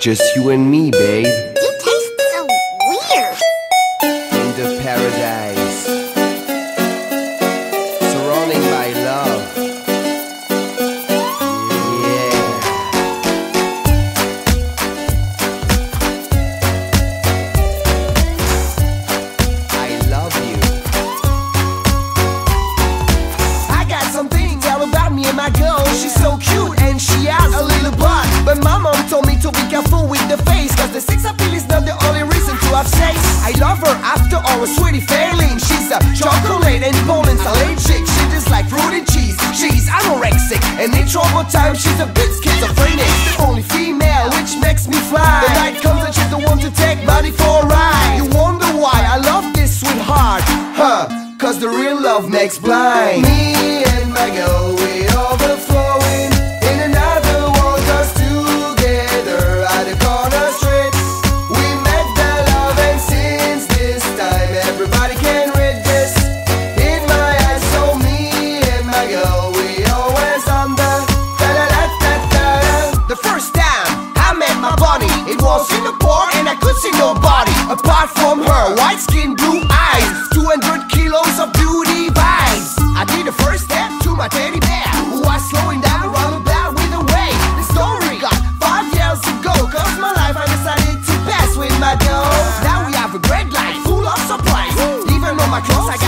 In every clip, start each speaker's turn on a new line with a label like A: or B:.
A: Just you and me, babe.
B: Sweetie failing. She's a chocolate and pollen salad chick. She just like fruit and cheese. She's anorexic. And in trouble time, she's a bit schizophrenic. The only female which makes me fly. The night comes and she's the one to take body for a ride. You wonder why I love this sweetheart. Huh? Cause the real love makes blind. Me and my girl, it was in the park, and I could see nobody apart from her white skin, blue eyes, 200 kilos of beauty vibes. I did the first step to my teddy bear, who was slowing down around about with a way. The story got five years ago, cause my life I decided to pass with my girl. Now we have a great life, full of surprise. Even on my clothes, I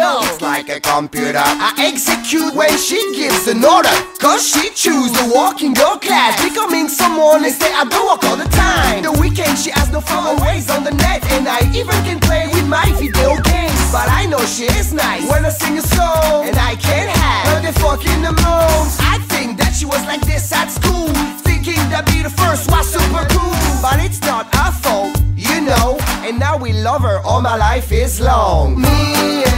B: It's like a computer. I execute when she gives an order. Cause she choose the walking girl class, becoming someone stay at the work all the time. The weekend, she has no followers on the net, and I even can play with my video games. But I know she is nice when I sing a song, and I can't have her the fucking the moans. I think that she was like this at school, thinking that be the first was super cool. But it's not our fault, you know. And now we love her, all my life is long. Me